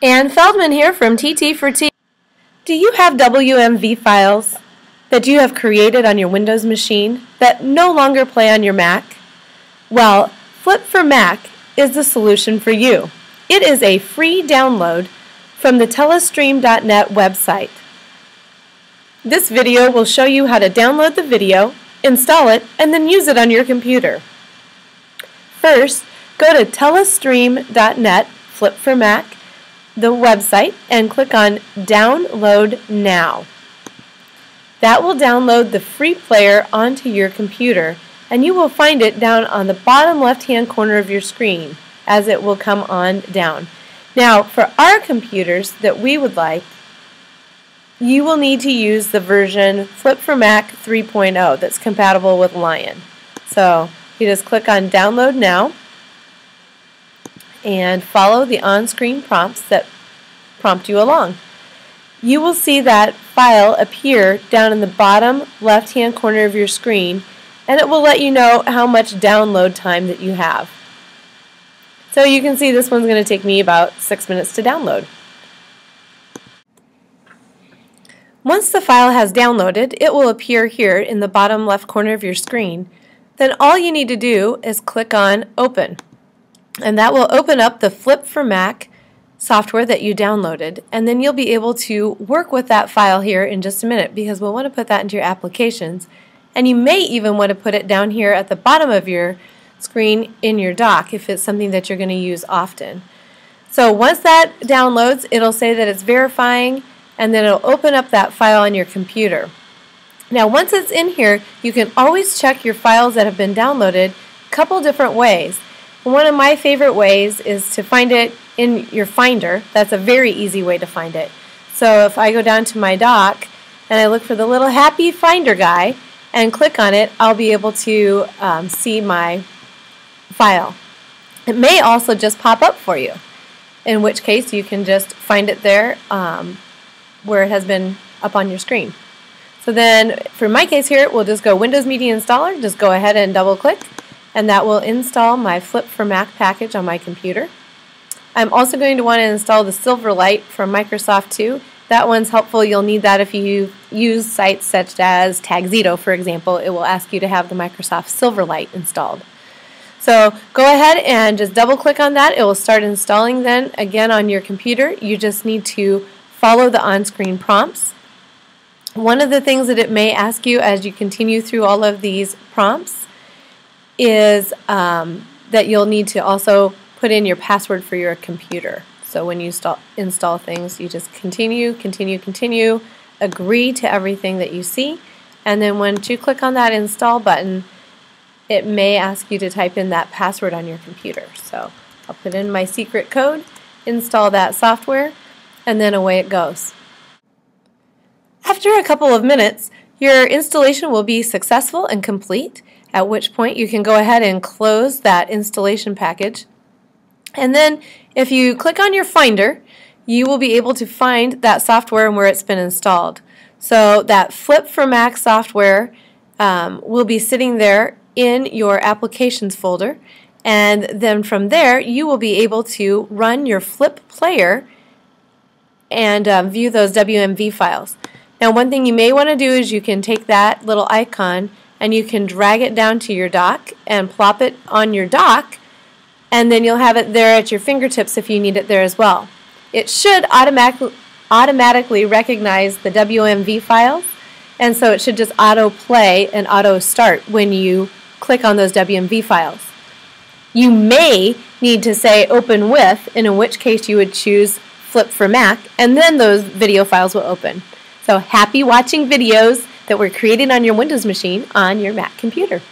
Ann Feldman here from TT for T. Do you have WMV files that you have created on your Windows machine that no longer play on your Mac? Well, Flip for Mac is the solution for you. It is a free download from the telestream.net website. This video will show you how to download the video, install it, and then use it on your computer. First, go to telestream.net, Flip for Mac, the website and click on Download Now. That will download the free player onto your computer and you will find it down on the bottom left hand corner of your screen as it will come on down. Now for our computers that we would like you will need to use the version Flip for Mac 3.0 that's compatible with Lion. So you just click on Download Now and follow the on-screen prompts that prompt you along. You will see that file appear down in the bottom left-hand corner of your screen and it will let you know how much download time that you have. So you can see this one's going to take me about six minutes to download. Once the file has downloaded, it will appear here in the bottom left corner of your screen. Then all you need to do is click on Open and that will open up the Flip for Mac software that you downloaded and then you'll be able to work with that file here in just a minute because we'll want to put that into your applications and you may even want to put it down here at the bottom of your screen in your dock if it's something that you're going to use often. So once that downloads it'll say that it's verifying and then it'll open up that file on your computer. Now once it's in here you can always check your files that have been downloaded a couple different ways. One of my favorite ways is to find it in your Finder. That's a very easy way to find it. So if I go down to my dock and I look for the little happy Finder guy and click on it, I'll be able to um, see my file. It may also just pop up for you, in which case you can just find it there um, where it has been up on your screen. So then for my case here, we'll just go Windows Media Installer, just go ahead and double click and that will install my Flip for Mac package on my computer. I'm also going to want to install the Silverlight from Microsoft too. That one's helpful. You'll need that if you use sites such as Tagxedo, for example. It will ask you to have the Microsoft Silverlight installed. So go ahead and just double click on that. It will start installing then again on your computer. You just need to follow the on-screen prompts. One of the things that it may ask you as you continue through all of these prompts is um, that you'll need to also put in your password for your computer. So when you install, install things, you just continue, continue, continue, agree to everything that you see, and then once you click on that install button, it may ask you to type in that password on your computer. So I'll put in my secret code, install that software, and then away it goes. After a couple of minutes, your installation will be successful and complete, at which point you can go ahead and close that installation package. And then if you click on your Finder, you will be able to find that software and where it's been installed. So that Flip for Mac software um, will be sitting there in your Applications folder. And then from there, you will be able to run your Flip player and um, view those WMV files. Now one thing you may want to do is you can take that little icon and you can drag it down to your dock and plop it on your dock and then you'll have it there at your fingertips if you need it there as well. It should automatic automatically recognize the WMV files and so it should just auto play and auto start when you click on those WMV files. You may need to say open with and in which case you would choose flip for Mac and then those video files will open. So happy watching videos that were created on your Windows machine on your Mac computer.